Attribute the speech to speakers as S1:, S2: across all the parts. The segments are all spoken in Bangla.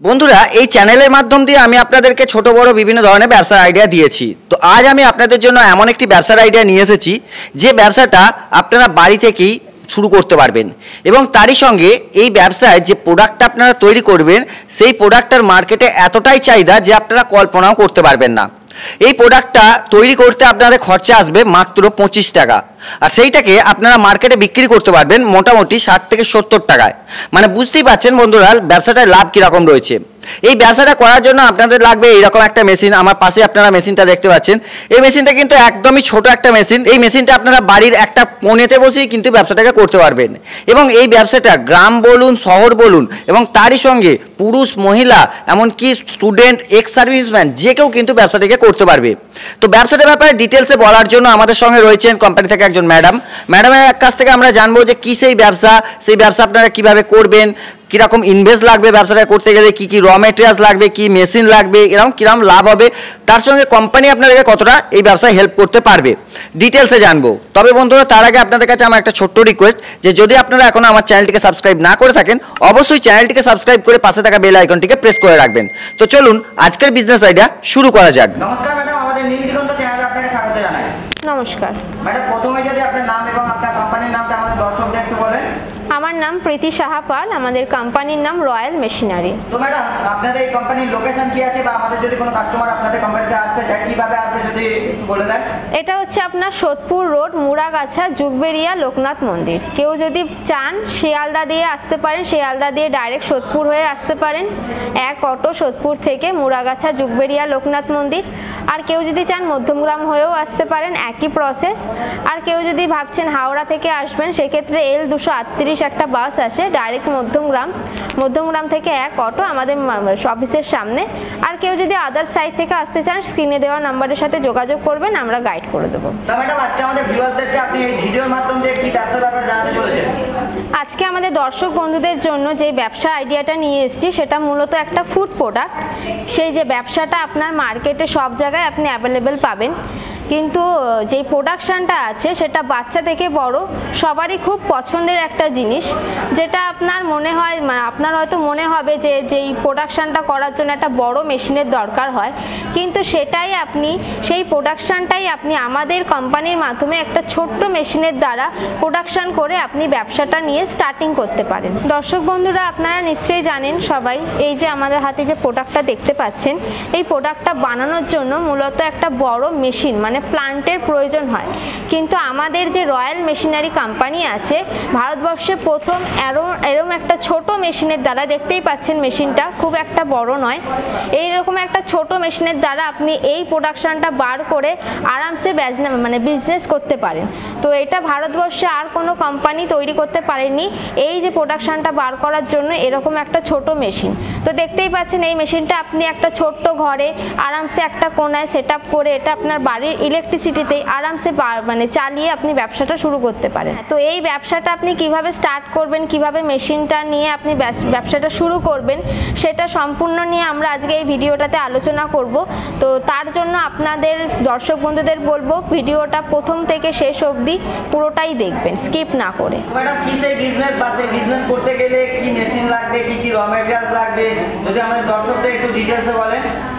S1: বন্ধুরা, এই চ্যানেলের মাধ্যম দিয়ে আমি আপনাদেরকে ছোট, বড়, বিভিন্ন ধরনের ব্যবসার আইডিয়া দিয়েছি। তো আজ আমি আপনাদের জন্য এমন একটি ব্যবসার আইডিয়া নিয়ে এসেছি, যে ব্যবসাটা আপনারা বাড়ি থেকেই শুরু করতে পারবেন। এবং তারই সঙ্গে এই ব্যবসায় যে প্রোডাক্টটা আপনারা তৈরি করবেন, সেই প্রোডাক্টটার মার্কেটে এতটাই চাহিদা যে আপনারা কল্পনাও করতে পারবেন না। এই প্রোডাক্টটা তৈরি করতে আপনাদের খরচা আসবে মাত্র পঁচিশ টাকা। আর সেইটাকে আপনারা মার্কেটে বিক্রি করতে পারবেন মোটামুটি ষাট থেকে সত্তর টাকায়। মানে বুঝতেই পারছেন বন্ধুরা ব্যবসাটায় লাভ কীরকম রয়েছে। এই ব্যবসাটা করার জন্য আপনাদের লাগবে এইরকম একটা মেশিন আমার পাশে আপনারা মেশিনটা দেখতে পাচ্ছেন। এই মেশিনটা কিন্তু একদমই ছোট একটা মেশিন এই মেশিনটা আপনারা বাড়ির একটা কোণেতে বসেই কিন্তু ব্যবসাটাকে করতে পারবেন। এবং এই ব্যবসাটা গ্রাম বলুন, শহর বলুন, এবং তারই সঙ্গে পুরুষ, মহিলা, এমনকি স্টুডেন্ট এক্স সার্ভিসম্যান যে কেউ কিন্তু ব্যবসাটাকে করতে পারবে। তো ব্যবসাটার ব্যাপারে ডিটেলসে বলার জন্য আমাদের সঙ্গে রয়েছেন কোম্পানি থেকে একজন ম্যাডাম ম্যাডামের কাছ থেকে আমরা জানব যে কী সেই ব্যবসা সেই ব্যবসা আপনারা কীভাবে করবেন, কীরকম ইনভেস্ট লাগবে ব্যবসাটা করতে গেলে, কী কী র মেটেরিয়ালস লাগবে, কী মেশিন লাগবে, এরকম কীরকম লাভ হবে, তার সঙ্গে কোম্পানি আপনাদেরকে কতটা এই ব্যবসায় হেল্প করতে পারবে। ডিটেলসে জানব। তবে বন্ধুরা, তার আগে আপনাদের কাছে আমার একটা ছোট্ট রিকোয়েস্ট যে যদি আপনারা এখনও আমার চ্যানেলটিকে সাবস্ক্রাইব না করে থাকেন, অবশ্যই চ্যানেলটিকে সাবস্ক্রাইব করে পাশে থাকা বেল আইকনটিকে প্রেস করে রাখবেন। তো চলুন আজকের বিজনেস আইডিয়া শুরু করা যাক।
S2: নমস্কার ম্যাডাম আমাদের নীল দিগন্ত চ্যানেলে আপনাকে স্বাগত জানাই।
S3: নমস্কার।
S2: ম্যাডাম প্রথমে যদি আপনার নাম এবং আপনার কোম্পানির নামটা আমাদের দর্শকদের একটু বলেন
S3: আমার নাম প্রীতি সাহা পাল আমাদের কোম্পানির নাম রয়্যাল মেশিনারি
S2: তো ম্যাডাম আপনাদের কোম্পানির লোকেশন কি আছে বা আমাদের যদি কোনো কাস্টমার আপনাদের কোম্পানিতে আসতে চায় কীভাবে আসবে যদি একটু বলে দেন?
S3: এটা হচ্ছে আপনার সোদপুর রোড মুড়াগাছা যুগবেরিয়া লোকনাথ মন্দির। কেউ যদি চান শিয়ালদা দিয়ে আসতে পারেন শিয়ালদা দিয়ে ডাইরেক্ট সোদপুর হয়ে আসতে পারেন। এক অটো সোদপুর থেকে মুড়াগাছা যুগবেরিয়া লোকনাথ মন্দির। আর কেউ যদি চান মধ্যমগ্রাম হয়েও আসতে পারেন একই প্রসেস আর কেউ যদি ভাবছেন হাওড়া থেকে আসবেন সেক্ষেত্রে এল দুশো আটত্রিশ একটা বাস আসে ডাইরেক্ট মধ্যমগ্রাম। মধ্যমগ্রাম থেকে এক অটো আমাদের অফিসের সামনে। আর কেউ যদি আদার সাইড থেকে আসতে চান স্ক্রিনে দেওয়া নাম্বারের সাথে যোগাযোগ করবেন আমরা গাইড করে দেবো।
S2: আজকে আমাদের
S3: দর্শক বন্ধুদের জন্য যে ব্যবসা আইডিয়াটা নিয়ে এসেছি সেটা মূলত একটা ফুড প্রোডাক্ট সেই যে ব্যবসাটা আপনার মার্কেটে সব জায়গায় আপনি অ্যাভেলেবেল পাবেন। কিন্তু যে প্রোডাকশানটা আছে সেটা বাচ্চা থেকে বড়, সবারই খুব পছন্দের একটা জিনিস। যেটা আপনার মনে হয় মানে আপনার হয়তো মনে হবে যে, যেই প্রোডাকশানটা করার জন্য একটা বড় মেশিনের দরকার হয়, কিন্তু সেটাই আপনি, সেই প্রোডাকশানটাই আপনি আমাদের কোম্পানির মাধ্যমে একটা ছোট্ট মেশিনের দ্বারা প্রোডাকশান করে আপনি ব্যবসাটা নিয়ে স্টার্টিং করতে পারেন। দর্শক বন্ধুরা, আপনারা নিশ্চয়ই জানেন সবাই, এই যে আমাদের হাতে যে প্রোডাক্টটা দেখতে পাচ্ছেন, এই প্রোডাক্টটা বানানোর জন্য মূলত একটা বড় মেশিন মানে প্লান্টের প্রয়োজন হয়। কিন্তু আমাদের যে রয়্যাল মেশিনারি কোম্পানি আছে, ভারতবর্ষে প্রথম এরম এরম একটা ছোট মেশিনের দ্বারা দেখতেই পাচ্ছেন মেশিনটা, খুব একটা বড় নয়। এইরকম একটা ছোট মেশিনের দ্বারা আপনি এই প্রোডাকশানটা বার করে আরামসে মানে বিজনেস করতে পারেন। তো এটা ভারতবর্ষে আর কোনো কোম্পানি তৈরি করতে পারেনি এই যে প্রোডাকশানটা বার করার জন্য এরকম একটা ছোট মেশিন তো দেখতেই পাচ্ছেন এই মেশিনটা আপনি একটা ছোট্ট ঘরে আরামসে একটা কোনায় সেট করে এটা আপনার বাড়ির ইলেকট্রিসিটিতেই আরামসে মানে চালিয়ে আপনি ব্যবসাটা শুরু করতে পারেন। তো এই ব্যবসাটা আপনি কীভাবে স্টার্ট করবেন, কীভাবে মেশিনটা নিয়ে আপনি ব্যবস- ব্যবসাটা শুরু করবেন, সেটা সম্পূর্ণ নিয়ে আমরা আজকে এই ভিডিওটাতে আলোচনা করব। তো তার জন্য আপনাদের দর্শক বন্ধুদের বলব, ভিডিওটা প্রথম থেকে শেষ অবধি পুরোটাই দেখবেন স্কিপ না করে।
S2: করতে গেলে কি মেশিন লাগবে, কি কি র লাগবে? যদি আমাদের দর্শকদের একটু বলেন।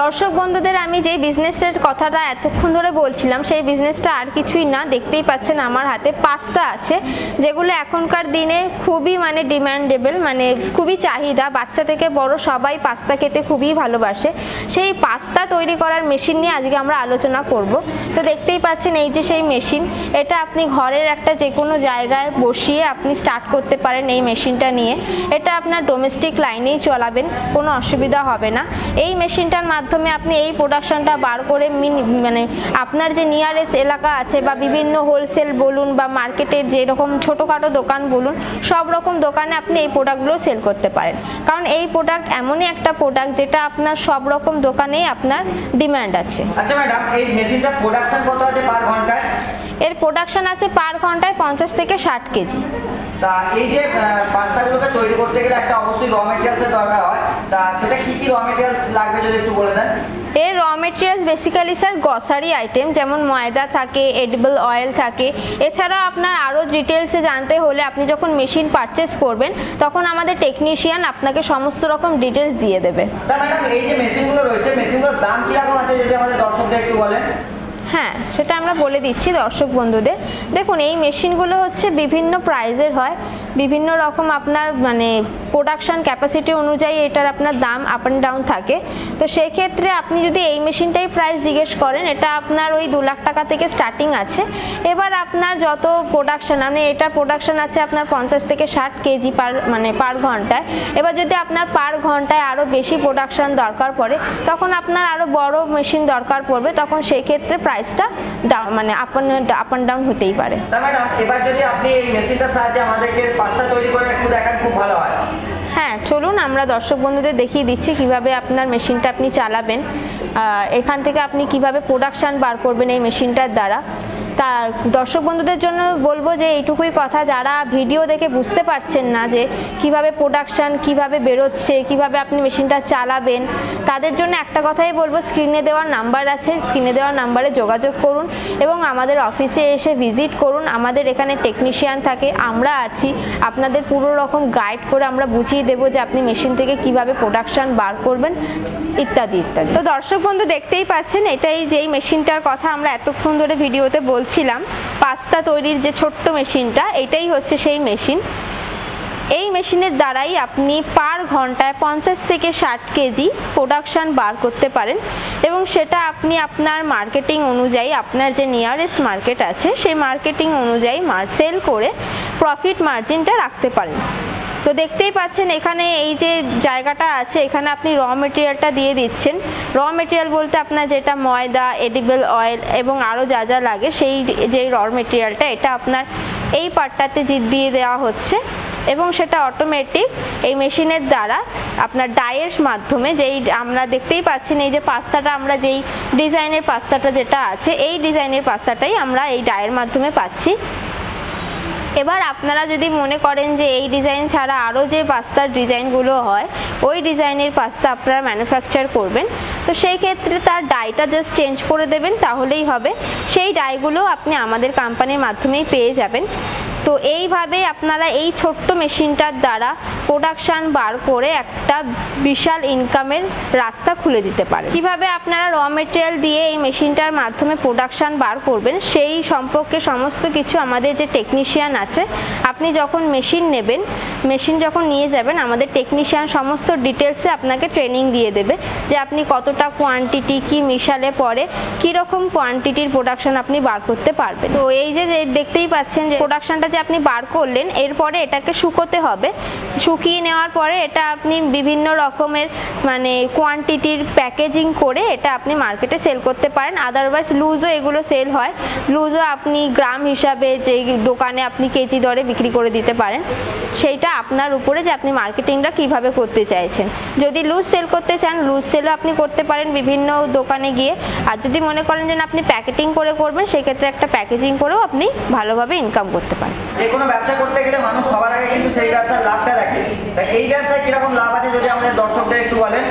S3: দর্শক বন্ধুদের, আমি যে বিজনেসটার কথাটা এতক্ষণ ধরে বলছিলাম, সেই বিজনেসটা আর কিছুই না। দেখতেই পাচ্ছেন আমার হাতে পাস্তা আছে, যেগুলো এখনকার দিনে খুবই মানে ডিমান্ডেবল মানে খুবই চাহিদা। বাচ্চা থেকে বড় সবাই পাস্তা খেতে খুবই ভালোবাসে। সেই পাস্তা তৈরি করার মেশিন নিয়ে আজকে আমরা আলোচনা করব। তো দেখতেই পাচ্ছেন এই যে সেই মেশিন এটা আপনি ঘরের একটা যে কোনো জায়গায় বসিয়ে আপনি স্টার্ট করতে পারেন এই মেশিনটা নিয়ে। এটা আপনার ডোমেস্টিক লাইনেই চলাবেন, কোনো অসুবিধা হবে না। এই মেশিনটার আপনি এই প্রোডাকশনটা বার করে মিনি- মানে আপনার যে নিয়ারেস্ট এলাকা আছে বা বিভিন্ন হোলসেল বলুন বা মার্কেটের যেরকম ছোটোখাটো দোকান বলুন সব রকম দোকানে আপনি এই প্রোডাক্টগুলো সেল করতে পারেন। কারণ এই প্রোডাক্ট এমনই একটা প্রোডাক্ট যেটা আপনার সব রকম দোকানেই আপনার ডিমান্ড আছে।
S2: আচ্ছা ম্যাডাম এই মেশিনটা প্রোডাকশন কত আছে পার ঘন্টায়?
S3: এর প্রোডাকশন আছে পার ঘন্টায় পঞ্চাশ থেকে ষাট কেজি।
S2: তা এই যে পাস্তাগুলোকে তৈরি করতে গেলে একটা অবশ্যই র মেটেরিয়ালসের দরকার হয়। তা সেটা কি কি র মেটেরিয়ালস লাগবে যদি একটু বলে দেন?
S3: এর raw materials basically sir grocery item যেমন ময়দা থাকে এডিবল অয়েল থাকে। এছাড়া আপনার আরও ডিটেলসে জানতে হলে আপনি যখন মেশিন পারচেস করবেন তখন আমাদের টেকনিশিয়ান আপনাকে সমস্ত রকম ডিটেলস দিয়ে দেবে।
S2: তা ম্যাডাম এই যে মেশিনগুলো রয়েছে মেশিনগুলোর দাম কীরকম আছে যদি আমাদের দর্শকদের একটু বলেন?
S3: হ্যাঁ সেটা আমরা বলে দিচ্ছি দর্শক বন্ধুদের। দেখুন এই মেশিনগুলো হচ্ছে বিভিন্ন প্রাইজের হয়। বিভিন্ন রকম আপনার মানে প্রোডাকশান ক্যাপাসিটি অনুযায়ী এটার আপনার দাম আপ অ্যান্ড ডাউন থাকে। তো সেক্ষেত্রে আপনি যদি এই মেশিনটাই প্রাইস জিজ্ঞেস করেন, এটা আপনার ওই দু লাখ টাকা থেকে স্টার্টিং আছে। এবার আপনার যত প্রোডাকশান মানে এটার প্রোডাকশান আছে আপনার পঞ্চাশ থেকে ষাট কেজি পার মানে পার ঘন্টায়। এবার যদি আপনার পার ঘন্টায় আরও বেশি প্রোডাকশান দরকার পড়ে, তখন আপনার আরও বড় মেশিন দরকার পড়বে, তখন সেই ক্ষেত্রে প্রাইসটা ডাউন মানে আপ আপ অ্যান্ড ডাউন হতেই পারে।
S2: এবার যদি আপনি এই মেশিনটার সাহায্যে আমাদেরকে পাস্তা তৈরি করে একটু দেখান, খুব ভালো হয়।
S3: হ্যাঁ চলুন, আমরা দর্শক বন্ধুদের দেখিয়ে দিচ্ছি কীভাবে আপনার মেশিনটা আপনি চালাবেন। এখান থেকে আপনি কীভাবে প্রোডাকশান বার করবেন এই মেশিনটার দ্বারা। তা দর্শক বন্ধুদের জন্য বলব যে এইটুকুই কথা, যারা ভিডিও দেখে বুঝতে পারছেন না যে কীভাবে প্রোডাকশান কীভাবে বেরোচ্ছে, কীভাবে আপনি মেশিনটা চালাবেন, তাদের জন্য একটা কথাই বলব স্ক্রিনে দেওয়ার নাম্বার আছে স্ক্রিনে দেওয়ার নাম্বারে যোগাযোগ করুন এবং আমাদের অফিসে এসে ভিজিট করুন। আমাদের এখানে টেকনিশিয়ান থাকে, আমরা আছি। আপনাদের পুরো রকম গাইড করে আমরা বুঝিয়ে দেবো যে আপনি মেশিন থেকে কীভাবে প্রোডাকশান বার করবেন, ইত্যাদি ইত্যাদি। তো দর্শক বন্ধু দেখতেই পাচ্ছেন, এটাই যেই মেশিনটার কথা আমরা এতক্ষণ ধরে ভিডিওতে বলছিলাম, পাস্তা তৈরির যে ছোট্ট মেশিনটা, এটাই হচ্ছে সেই মেশিন। এই মেশিনের দ্বারাই আপনি পার ঘন্টায় পঞ্চাশ থেকে ষাট কেজি প্রোডাকশান বার করতে পারেন এবং সেটা আপনি আপনার মার্কেটিং অনুযায়ী, আপনার যে নিয়ারেস্ট মার্কেট আছে, সেই মার্কেটিং অনুযায়ী সেল করে প্রফিট মার্জিনটা রাখতে পারেন। তো দেখতেই পাচ্ছেন এখানে এই যে জায়গাটা আছে, এখানে আপনি র মেটেরিয়ালটা দিয়ে দিচ্ছেন। র মেটেরিয়াল বলতে আপনার যেটা ময়দা এডিবল অয়েল এবং আরও যা যা লাগে, সেই যে র মেটেরিয়ালটা এটা আপনার এই পার্টটাতে দিয়ে দেওয়া হচ্ছে এবং সেটা অটোমেটিক এই মেশিনের দ্বারা আপনার ডায়ের মাধ্যমে যেই আমরা দেখতেই পাচ্ছেন এই যে পাস্তাটা, আমরা যেই ডিজাইনের পাস্তাটা যেটা আছে, এই ডিজাইনের পাস্তাটাই আমরা এই ডায়ের মাধ্যমে পাচ্ছি। এবার আপনারা যদি মনে করেন যে এই ডিজাইন ছাড়া আরও যে পাস্তার ডিজাইনগুলো হয়, ওই ডিজাইনের পাস্তা আপনারা ম্যানুফ্যাকচার করবেন। তো সেই ক্ষেত্রে তার ডাইটা জাস্ট চেঞ্জ করে দেবেন, তাহলেই হবে। সেই ডাইগুলো আপনি আমাদের কোম্পানির মাধ্যমেই পেয়ে যাবেন। তো এইভাবে আপনারা এই ছোট্ট মেশিনটার দ্বারা প্রোডাকশান বার করে একটা বিশাল ইনকামের রাস্তা খুলে দিতে পারে কীভাবে আপনারা র মেটেরিয়াল দিয়ে এই মেশিনটার মাধ্যমে প্রোডাকশান বার করবেন, সেই সম্পর্কে সমস্ত কিছু আমাদের যে টেকনিশিয়ান আছে, আপনি যখন মেশিন নেবেন মেশিন যখন নিয়ে যাবেন, আমাদের টেকনিশিয়ান সমস্ত ডিটেলসে আপনাকে ট্রেনিং দিয়ে দেবে যে আপনি কতটা কোয়ান্টিটি কি মিশালে পরে কীরকম কোয়ান্টিটির প্রোডাকশান আপনি বার করতে পারবেন। তো এই যে দেখতেই পাচ্ছেন যে প্রোডাকশনটা যে আপনি বার করলেন, এরপরে এটাকে শুকোতে হবে। শুকিয়ে নেওয়ার পরে এটা আপনি বিভিন্ন রকমের মানে কোয়ান্টিটির প্যাকেজিং করে এটা আপনি মার্কেটে সেল করতে পারেন। আদারওয়াইজ লুজও এগুলো সেল হয়। লুজও আপনি গ্রাম হিসাবে যে দোকানে আপনি কেজি দরে বিক্রি করে দিতে পারেন। সেইটা আপনার উপরে যে আপনি মার্কেটিংটা কীভাবে করতে চাইছেন। যদি লুজ সেল করতে চান লুজ সেলও আপনি করতে পারেন বিভিন্ন দোকানে গিয়ে। আর যদি মনে করেন যে আপনি প্যাকেটিং করে করবেন, সেক্ষেত্রে একটা প্যাকেজিং করেও আপনি ভালোভাবে ইনকাম করতে পারেন।
S2: যে কোনো ব্যবসা করতে গেলে মানুষ সবার আগে কিন্তু সেই ব্যবসার লাভটা দেখে। তাই এই ব্যবসায় কীরকম লাভ আছে যদি আমাদের দর্শকদের একটু বলেন?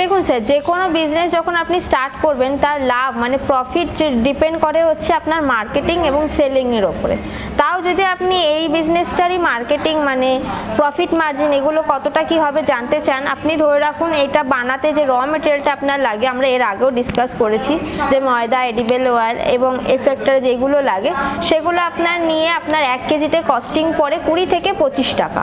S3: দেখুন স্যার, যে কোনো বিজনেস যখন আপনি স্টার্ট করবেন, তার লাভ মানে প্রফিট ডিপেন্ড করে হচ্ছে আপনার মার্কেটিং এবং সেলিংয়ের ওপরে। তাও যদি আপনি এই বিজনেসটারই মার্কেটিং মানে প্রফিট মার্জিন এগুলো কতটা কি হবে জানতে চান, আপনি ধরে রাখুন এটা বানাতে যে র মেটেরিয়ালটা আপনার লাগে, আমরা এর আগেও ডিসকাস করেছি যে ময়দা এডিবেল অয়েল এবং এ সেক্টরে যেগুলো লাগে, সেগুলো আপনার নিয়ে আপনার এক কেজিতে কস্টিং পড়ে কুড়ি থেকে পঁচিশ টাকা।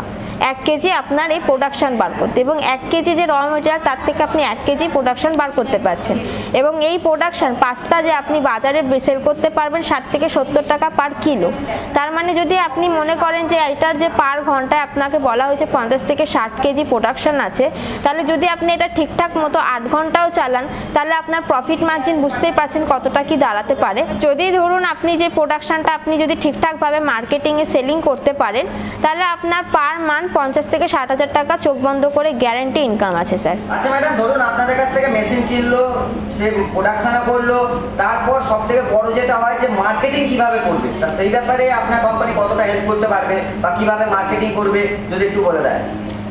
S3: এক কেজি আপনার এই প্রোডাকশান বার করতে। এবং এক কেজি যে র মেটেরিয়াল তার থেকে আপনি এক কেজি প্রোডাকশান বার করতে পারছেন। এবং এই প্রোডাকশান পাস্তা যে আপনি বাজারে সেল করতে পারবেন, ষাট থেকে সত্তর টাকা পার কিলো তার মানে যদি আপনি মনে করেন যে এটার যে পার ঘন্টায় আপনাকে বলা হয়েছে পঞ্চাশ থেকে ষাট কেজি প্রোডাকশান আছে, তাহলে যদি আপনি এটা ঠিকঠাক মতো আট ঘন্টাও চালান, তাহলে আপনার প্রফিট মার্জিন বুঝতেই পারছেন কতটা কি দাঁড়াতে পারে। যদি ধরুন আপনি যে প্রোডাকশানটা আপনি যদি ঠিকঠাকভাবে মার্কেটিংয়ে সেলিং করতে পারেন, তাহলে আপনার পার মান্থ পঞ্চাশ থেকে ষাট হাজার টাকা চোখ বন্ধ করে গ্যারেন্টি ইনকাম আছে স্যার
S2: আচ্ছা ম্যাডাম ধরুন আপনাদের কাছ থেকে মেশিন কিনলো, সে প্রোডাকশনও করল, তারপর সব থেকে বড় যেটা হয় যে মার্কেটিং কীভাবে করবে? তা সেই ব্যাপারে আপনার কোম্পানি কতটা হেল্প করতে পারবে বা কীভাবে মার্কেটিং করবে, যদি একটু বলে দেয়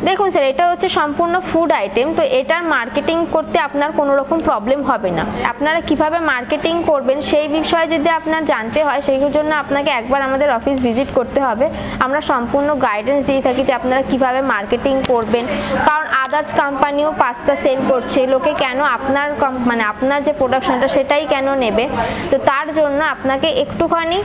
S3: দেখুন স্যার, এটা হচ্ছে সম্পূর্ণ ফুড আইটেম তো এটার মার্কেটিং করতে আপনার কোনো রকম প্রবলেম হবে না। আপনারা কীভাবে মার্কেটিং করবেন সেই বিষয়ে যদি আপনার জানতে হয়, সেই জন্য আপনাকে একবার আমাদের অফিস ভিজিট করতে হবে। আমরা সম্পূর্ণ গাইডেন্স দিয়ে থাকি যে আপনারা কীভাবে মার্কেটিং করবেন। কারণ আদার্স কোম্পানিও পাস্তা সেল করছে, লোকে কেন আপনার মানে আপনার যে প্রোডাকশনটা সেটাই কেন নেবে? তো তার জন্য আপনাকে একটুখানি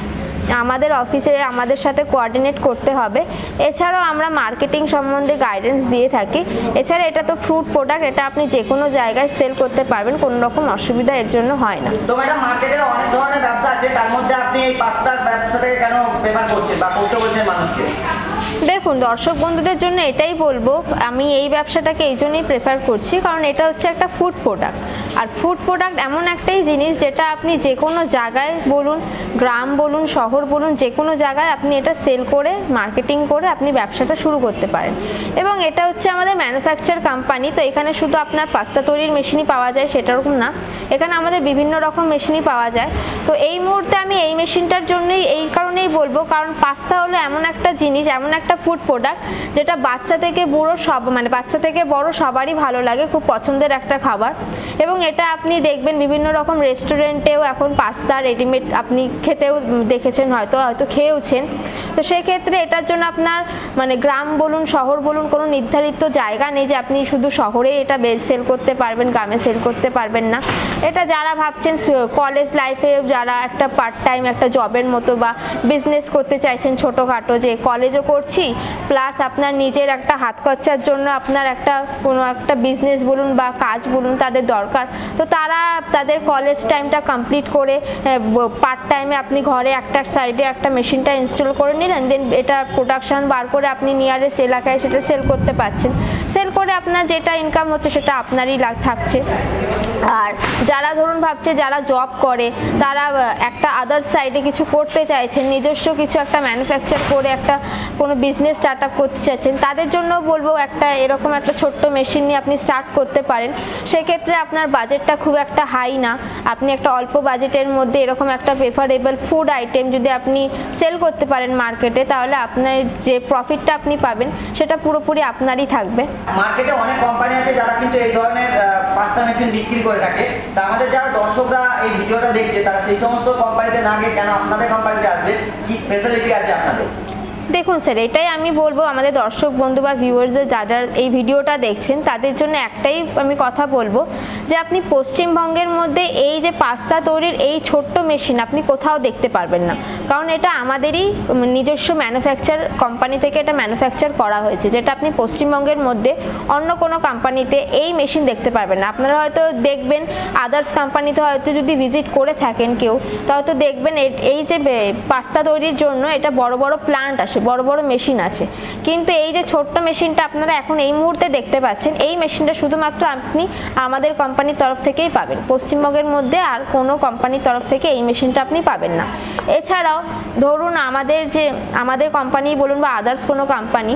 S3: আমাদের অফিসে আমাদের সাথে কোয়ার্ডিনেট করতে হবে। এছাড়াও আমরা মার্কেটিং সম্বন্ধে গাইডেন্স দিয়ে থাকি। এছাড়া এটা তো ফ্রুট প্রোডাক্ট এটা আপনি যে কোনো জায়গায় সেল করতে পারবেন, কোনো রকম অসুবিধা এর জন্য হয় না।
S2: তো ম্যাডাম মার্কেটে অনেক ধরনের ব্যবসা আছে, তার মধ্যে আপনি এই পাস্তার ব্যবসাটাকে কেন প্রেফার করছেন বা করতে বলছেন মানুষকে?
S3: দেখুন, দর্শক বন্ধুদের জন্য এটাই বলব, আমি এই ব্যবসাটাকে এই জন্যই প্রেফার করছি, কারণ এটা হচ্ছে একটা ফুড প্রোডাক্ট আর ফুড প্রোডাক্ট এমন একটাই জিনিস যেটা আপনি যে কোনো জায়গায় বলুন, গ্রাম বলুন, শহর বলুন যে কোনো জায়গায় আপনি এটা সেল করে মার্কেটিং করে আপনি ব্যবসাটা শুরু করতে পারেন। এবং এটা হচ্ছে আমাদের ম্যানুফ্যাকচার কোম্পানি তো এখানে শুধু আপনার পাস্তা তৈরির মেশিনই পাওয়া যায় সেটারকম না। এখানে আমাদের বিভিন্ন রকম মেশিনই পাওয়া যায়। তো এই মুহূর্তে আমি এই মেশিনটার জন্যই, এই কারণেই বলব, কারণ পাস্তা হলো এমন একটা জিনিস, এমন একটা ফুড প্রোডাক্ট যেটা বাচ্চা থেকে বুড়ো সব মানে বাচ্চা থেকে বড় সবারই ভালো লাগে, খুব পছন্দের একটা খাবার। এবং এটা আপনি দেখবেন বিভিন্ন রকম রেস্টুরেন্টেও এখন পাস্তা রেডিমেড আপনি খেতেও দেখেছেন, হয়তো হয়তো খেয়েওছেন। তো সেক্ষেত্রে এটার জন্য আপনার মানে গ্রাম বলুন, শহর বলুন, কোনো নির্ধারিত জায়গা নেই যে আপনি শুধু শহরে এটা সেল করতে পারবেন, গ্রামে সেল করতে পারবেন না। এটা যারা ভাবছেন কলেজ লাইফে যারা একটা পার্ট টাইম একটা জবের মতো বা বিজনেস করতে চাইছেন ছোটোখাটো যে কলেজও করছি প্লাস আপনার নিজের একটা হাত খরচার জন্য আপনার একটা কোনো একটা বিজনেস বলুন বা কাজ বলুন তাদের দরকার। তো তারা তাদের কলেজ টাইমটা কমপ্লিট করে পার্ট টাইমে আপনি ঘরে একটা সাইডে একটা মেশিনটা ইনস্টল করে নিলেন দেন এটা প্রোডাকশন বার করে আপনি নিয়ারেস্ট এলাকায় সেটা সেল করতে পারছেন। সেল করে আপনার যেটা ইনকাম হচ্ছে সেটা আপনারই লাগ, থাকছে। আর যারা ধরুন ভাবছে যারা জব করে, তারা একটা আদার সাইডে কিছু করতে চাইছেন, নিজস্ব কিছু একটা ম্যানুফ্যাকচার করে একটা কোনো বিজনেস স্টার্ট আপ করতে চাইছেন, তাদের জন্য বলব একটা এরকম একটা ছোট্ট মেশিন নিয়ে আপনি স্টার্ট করতে পারেন। সেক্ষেত্রে আপনার বাজেটটা খুব একটা হাই না। আপনি একটা অল্প বাজেটের মধ্যে এরকম একটা প্রেফারেবল ফুড আইটেম যদি আপনি সেল করতে পারেন মার্কেটে তাহলে আপনার যে প্রফিটটা আপনি পাবেন, সেটা পুরোপুরি আপনারই থাকবে।
S2: মার্কেটে অনেক কোম্পানি আছে যারা কিন্তু এই ধরনের পাস্তা মেশিন বিক্রি করে। থাকে। তা আমাদের যারা দর্শকরা এই ভিডিওটা দেখছে, তারা সেই সমস্ত কোম্পানিতে না গিয়ে কেন আপনাদের কোম্পানিতে আসবে? কি স্পেশালিটি আছে আপনাদের?
S3: দেখুন স্যার, এটাই আমি বলব, আমাদের দর্শক বন্ধু বা ভিউয়ার্সদের যা যারা এই ভিডিওটা দেখছেন, তাদের জন্য একটাই আমি কথা বলব যে আপনি পশ্চিমবঙ্গের মধ্যে এই যে পাস্তা তৈরির এই ছোট্ট মেশিন আপনি কোথাও দেখতে পারবেন না। কারণ এটা আমাদেরই নিজস্ব ম্যানুফ্যাকচার কোম্পানি থেকে এটা ম্যানুফ্যাকচার করা হয়েছে, যেটা আপনি পশ্চিমবঙ্গের মধ্যে অন্য কোনো কোম্পানিতে এই মেশিন দেখতে পারবেন না। আপনারা হয়তো দেখবেন আদার্স কোম্পানিতে হয়তো যদি ভিজিট করে থাকেন কেউ, তো হয়তো দেখবেন এই যে পাস্তা তৈরির জন্য এটা বড় বড় প্লান্ট আসে। বড় বড় মেশিন আছে। কিন্তু এই যে ছোট্ট মেশিনটা আপনারা এখন এই মুহূর্তে দেখতে পাচ্ছেন, এই মেশিনটা শুধুমাত্র আপনি আমাদের কোম্পানির তরফ থেকেই পাবেন। পশ্চিমবঙ্গের মধ্যে আর কোনো কোম্পানির তরফ থেকে এই মেশিনটা আপনি পাবেন না। এছাড়াও ধরুন আমাদের যে, আমাদের কোম্পানি বলুন বা আদার্স কোনো কোম্পানি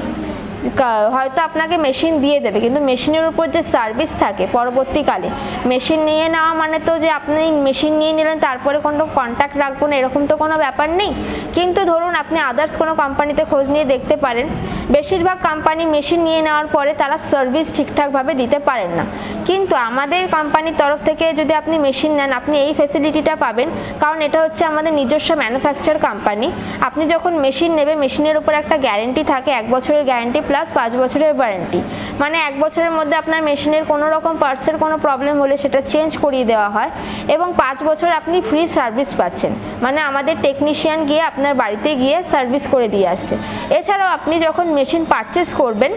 S3: হয়তো আপনাকে মেশিন দিয়ে দেবে, কিন্তু মেশিনের উপর যে সার্ভিস থাকে পরবর্তীকালে মেশিন নিয়ে নেওয়া মানে তো যে আপনি মেশিন নিয়ে নিলেন, তারপরে কোনো কন্ট্যাক্ট রাখব না, এরকম তো কোনো ব্যাপার নেই। কিন্তু ধরুন আপনি আদার্স কোনো কোম্পানিতে খোঁজ নিয়ে দেখতে পারেন, বেশিরভাগ কোম্পানি মেশিন নিয়ে নেওয়ার পরে তারা সার্ভিস ঠিকঠাকভাবে দিতে পারেন না। কিন্তু আমাদের কোম্পানির তরফ থেকে যদি আপনি মেশিন নেন, আপনি এই ফেসিলিটিটা পাবেন, কারণ এটা হচ্ছে আমাদের নিজস্ব ম্যানুফ্যাকচার কোম্পানি আপনি যখন মেশিন নেবে মেশিনের উপর একটা গ্যারেন্টি থাকে, এক বছরের গ্যারেন্টি প্লাস পাঁচ বছরের ওয়ারেন্টি মানে এক বছরের মধ্যে আপনার মেশিনের কোনো রকম পার্টসের কোনো প্রবলেম হলে সেটা চেঞ্জ করিয়ে দেওয়া হয় এবং পাঁচ বছর আপনি ফ্রি সার্ভিস পাচ্ছেন। মানে আমাদের টেকনিশিয়ান গিয়ে আপনার বাড়িতে গিয়ে সার্ভিস করে দিয়ে আসছে। এছাড়াও আপনি যখন মেশিন পারচেস করবেন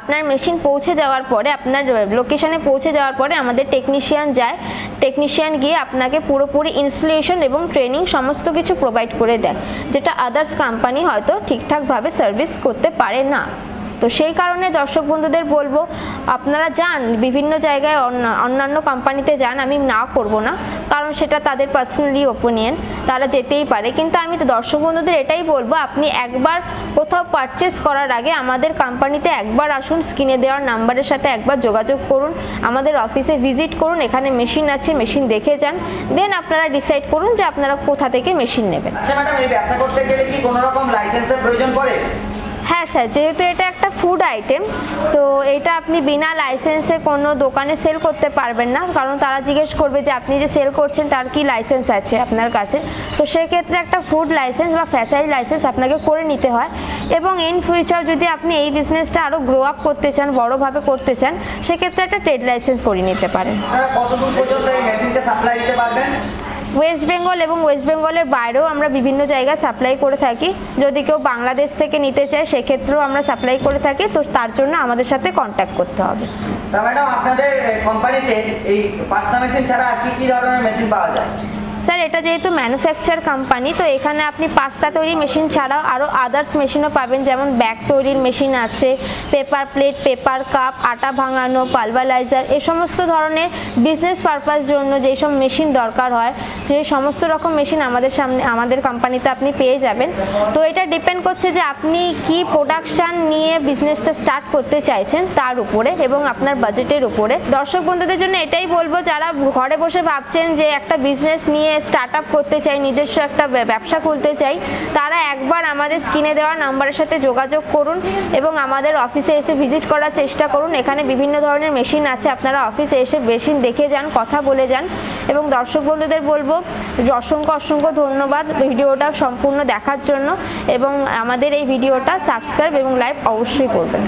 S3: আপনার মেশিন পৌঁছে যাওয়ার পরে, আপনার লোকেশনে পৌঁছে যাওয়ার পরে আমাদের টেকনিশিয়ান যায়। টেকনিশিয়ান গিয়ে আপনাকে পুরোপুরি ইনস্টলেশন এবং ট্রেনিং সমস্ত কিছু প্রোভাইড করে দেয়, যেটা আদার্স কোম্পানি হয়তো ঠিকঠাকভাবে সার্ভিস করতে পারে না। তো সেই কারণে দর্শক বন্ধুদের বলব, আপনারা যান, বিভিন্ন জায়গায় অন্যান্য কোম্পানিতে যান, আমি না করব না, কারণ সেটা তাদের পার্সোনালি ওপিনিয়ন তারা যেতেই পারে। কিন্তু আমি তো দর্শক বন্ধুদের এটাই বলব, আপনি একবার কোথাও পারচেস করার আগে আমাদের কোম্পানিতে একবার আসুন স্ক্রিনে দেওয়ার নাম্বারের সাথে একবার যোগাযোগ করুন, আমাদের অফিসে ভিজিট করুন, এখানে মেশিন আছে মেশিন দেখে যান দেন আপনারা ডিসাইড করুন যে আপনারা কোথা থেকে মেশিন নেবেন।
S2: আচ্ছা ম্যাডাম, এই ব্যবসা করতে গেলে কি কোনো রকম লাইসেন্সের প্রয়োজন পড়ে?
S3: হ্যাঁ স্যার, যেহেতু এটা একটা ফুড আইটেম তো এটা আপনি বিনা লাইসেন্সে কোনো দোকানে সেল করতে পারবেন না। কারণ তারা জিজ্ঞেস করবে যে আপনি যে সেল করছেন, তার কি লাইসেন্স আছে আপনার কাছে? তো সেক্ষেত্রে একটা ফুড লাইসেন্স বা ফ্যাসারি লাইসেন্স আপনাকে করে নিতে হয়। এবং ইন ফিউচার যদি আপনি এই বিজনেসটা আরও গ্রো আপ করতে চান, বড়োভাবে করতে চান, সেক্ষেত্রে একটা ট্রেড লাইসেন্স করে নিতে পারেন। ওয়েস্ট বেঙ্গল এবং ওয়েস্ট বেঙ্গলের বাইরেও আমরা বিভিন্ন জায়গায় সাপ্লাই করে থাকি। যদি কেউ বাংলাদেশ থেকে নিতে চায়, সেক্ষেত্রেও আমরা সাপ্লাই করে থাকি। তো তার জন্য আমাদের সাথে কন্ট্যাক্ট করতে হবে।
S2: তা ম্যাডাম, আপনাদের কোম্পানিতে এই পাস্তা মেশিন ছাড়া আর কি কি ধরনের মেশিন পাওয়া যায়?
S3: স্যার, এটা যেহেতু ম্যানুফ্যাকচার কোম্পানি তো এখানে আপনি পাস্তা তৈরি মেশিন ছাড়াও আরও আদার্স মেশিনও পাবেন, যেমন ব্যাগ তৈরির মেশিন আছে পেপার প্লেট পেপার কাপ আটা ভাঙানো পালভালাইজার এ সমস্ত ধরনের বিজনেস পারপাস জন্য যেই সব মেশিন দরকার হয় সেই সমস্ত রকম মেশিন আমাদের সামনে, আমাদের কোম্পানিতে আপনি পেয়ে যাবেন। তো এটা ডিপেন্ড করছে যে আপনি কি প্রোডাকশান নিয়ে বিজনেসটা স্টার্ট করতে চাইছেন তার উপরে এবং আপনার বাজেটের উপরে। দর্শক বন্ধুদের জন্য এটাই বলব, যারা ঘরে বসে ভাবছেন যে একটা বিজনেস নিয়ে স্টার্ট আপ করতে চাই, নিজস্ব একটা ব্যবসা খুলতে চাই, তারা একবার আমাদের স্ক্রিনে দেওয়া নাম্বারের সাথে যোগাযোগ করুন এবং আমাদের অফিসে এসে ভিজিট করার চেষ্টা করুন। এখানে বিভিন্ন ধরনের মেশিন আছে, আপনারা অফিসে এসে মেশিন দেখে যান, কথা বলে যান এবং দর্শক বন্ধুদের বলব, অসংখ্য অসংখ্য ধন্যবাদ ভিডিওটা সম্পূর্ণ দেখার জন্য এবং আমাদের এই ভিডিওটা সাবস্ক্রাইব এবং লাইভ অবশ্যই করবেন।